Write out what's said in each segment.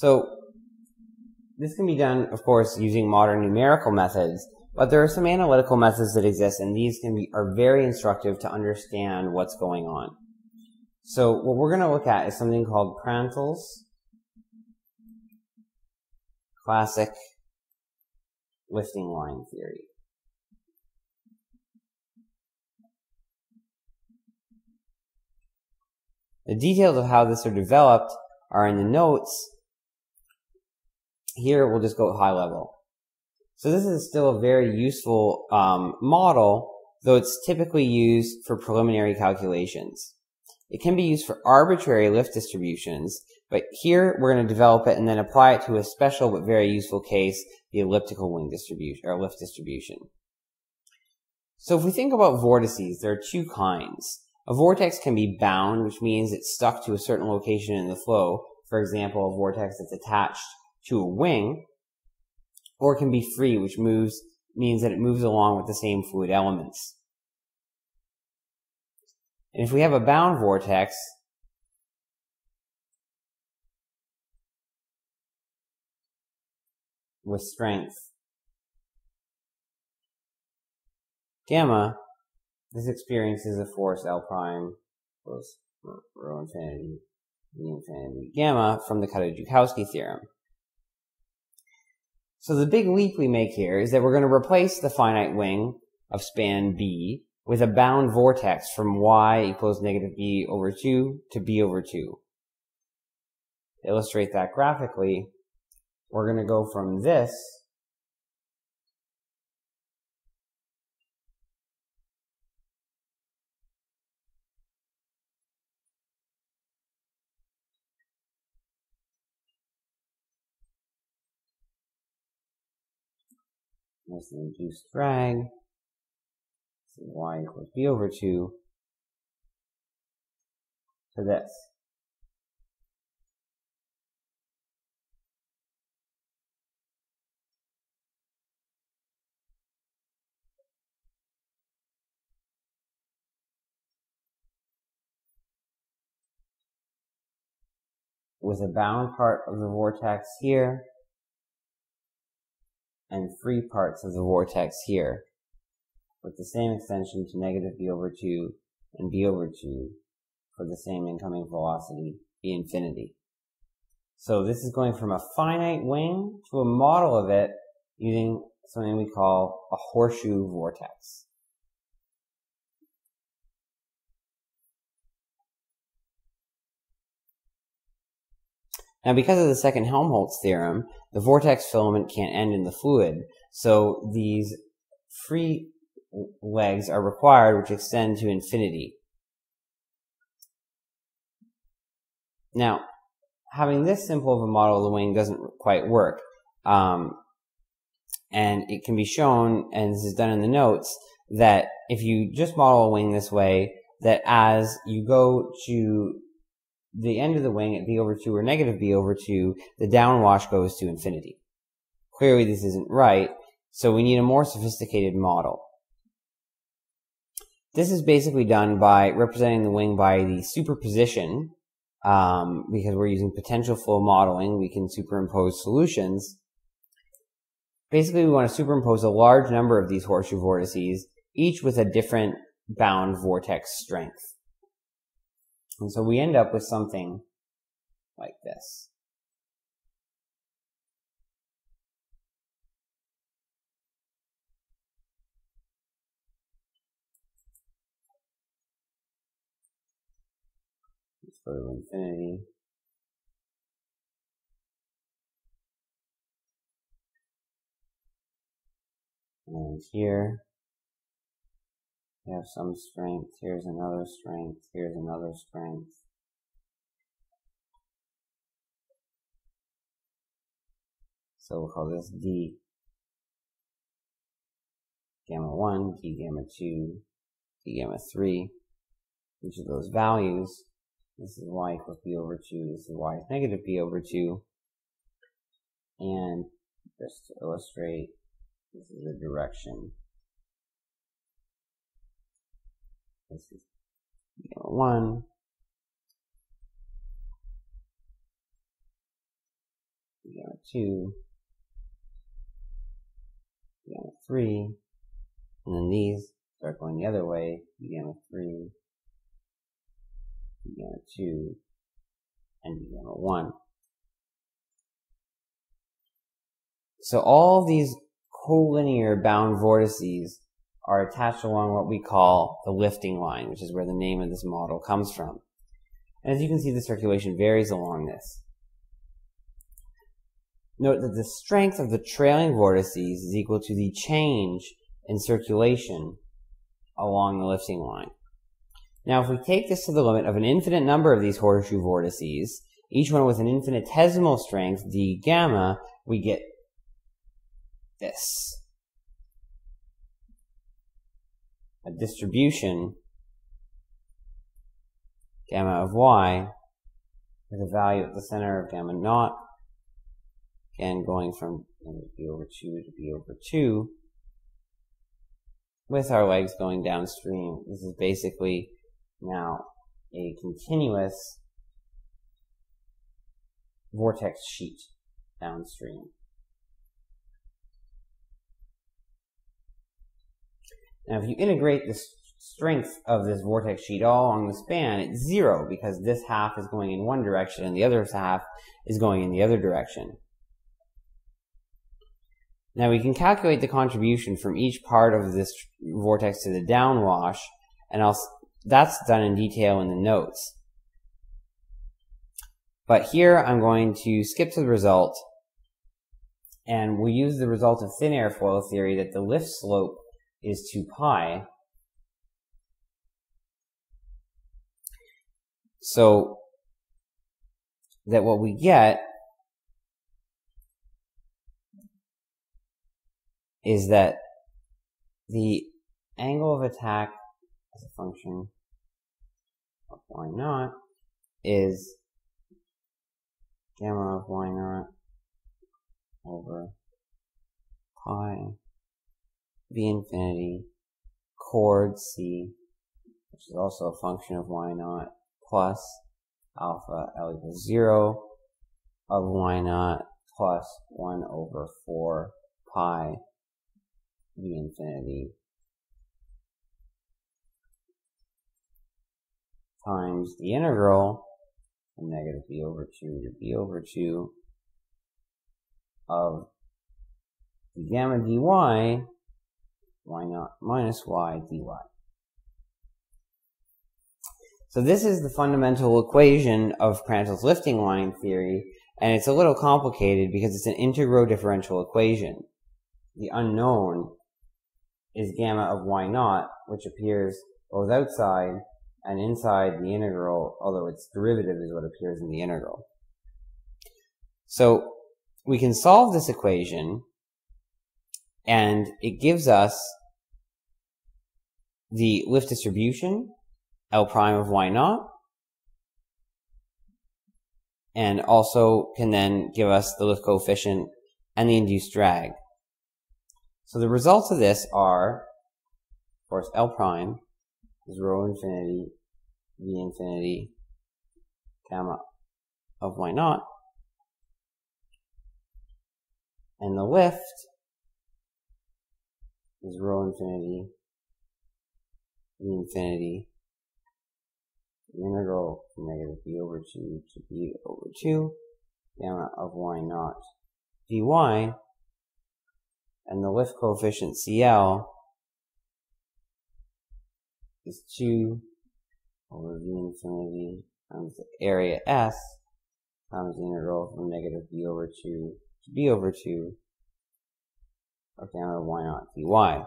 So this can be done, of course, using modern numerical methods, but there are some analytical methods that exist, and these can be are very instructive to understand what's going on. So what we're going to look at is something called Prandtl's classic lifting line theory. The details of how this are developed are in the notes. Here we'll just go high level. So this is still a very useful um, model, though it's typically used for preliminary calculations. It can be used for arbitrary lift distributions, but here we're going to develop it and then apply it to a special but very useful case, the elliptical wing distribution or lift distribution. So if we think about vortices, there are two kinds. A vortex can be bound, which means it's stuck to a certain location in the flow. For example, a vortex that's attached to a wing, or it can be free, which moves means that it moves along with the same fluid elements. And if we have a bound vortex, with strength gamma, this experiences a force L prime plus rho infinity V infinity gamma from the Kutta-Joukowski theorem. So the big leap we make here is that we're going to replace the finite wing of span B with a bound vortex from y equals negative b over 2 to b over 2. To illustrate that graphically, we're going to go from this There's the induced drag. So y equals b over 2 to this. with a bound part of the vortex here and free parts of the vortex here with the same extension to negative b over 2 and b over 2 for the same incoming velocity, V infinity. So this is going from a finite wing to a model of it using something we call a horseshoe vortex. Now, because of the second Helmholtz theorem, the vortex filament can't end in the fluid, so these free legs are required which extend to infinity. Now, having this simple of a model of the wing doesn't quite work. Um, and it can be shown, and this is done in the notes, that if you just model a wing this way, that as you go to the end of the wing at b over 2 or negative b over 2, the downwash goes to infinity. Clearly this isn't right, so we need a more sophisticated model. This is basically done by representing the wing by the superposition, um, because we're using potential flow modeling, we can superimpose solutions. Basically, we want to superimpose a large number of these horseshoe vortices, each with a different bound vortex strength. And so we end up with something like this. Let's go to infinity. And here we have some strength. Here's another strength. Here's another strength. So we'll call this D gamma 1, D gamma 2, D gamma 3. Each of those values, this is y equals b over 2, this is y is negative b over 2. And just to illustrate, this is the direction Is gamma 1. gamma 2, gamma 3, and then these start going the other way, gamma 3, gamma 2, and gamma 1. So all these collinear bound vortices are attached along what we call the lifting line, which is where the name of this model comes from. And as you can see, the circulation varies along this. Note that the strength of the trailing vortices is equal to the change in circulation along the lifting line. Now, if we take this to the limit of an infinite number of these horseshoe vortices, each one with an infinitesimal strength, d gamma, we get this. A distribution, gamma of y, with a value at the center of gamma naught, again going from b over 2 to b over 2, with our legs going downstream. This is basically now a continuous vortex sheet downstream. Now, if you integrate the strength of this vortex sheet all along the span, it's zero because this half is going in one direction and the other half is going in the other direction. Now we can calculate the contribution from each part of this vortex to the downwash, and I'll, that's done in detail in the notes. But here I'm going to skip to the result, and we'll use the result of thin airfoil theory that the lift slope is 2 pi. So that what we get is that the angle of attack as a function of y naught is gamma of y naught over pi v infinity chord c, which is also a function of y naught, plus alpha L equals 0 of y naught plus 1 over 4 pi v infinity times the integral from negative b over 2 to b over 2 of the gamma dy y naught minus y dy. So this is the fundamental equation of Prandtl's lifting line theory, and it's a little complicated because it's an integral differential equation. The unknown is gamma of y naught, which appears both outside and inside the integral, although its derivative is what appears in the integral. So we can solve this equation, and it gives us the lift distribution, L prime of y naught, and also can then give us the lift coefficient and the induced drag. So the results of this are, of course, L prime is rho infinity, V infinity, gamma of y naught, and the lift is rho infinity, V infinity, the integral from negative b over 2 to b over 2, gamma of y naught dy, and the lift coefficient CL is 2 over v infinity times the area S times the integral from negative b over 2 to b over 2 of gamma of y naught dy.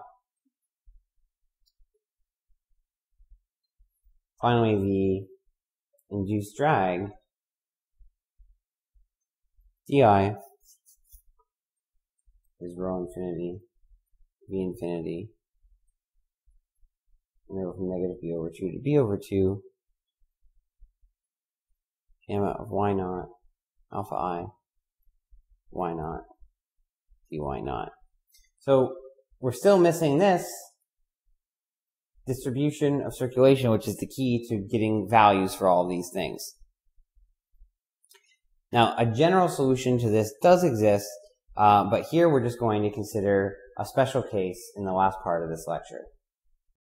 Finally, the induced drag di is rho infinity, v infinity, and then from negative b over 2 to b over 2, gamma of y naught, alpha i, y naught, dy naught. So we're still missing this, distribution of circulation, which is the key to getting values for all these things. Now, a general solution to this does exist, uh, but here we're just going to consider a special case in the last part of this lecture.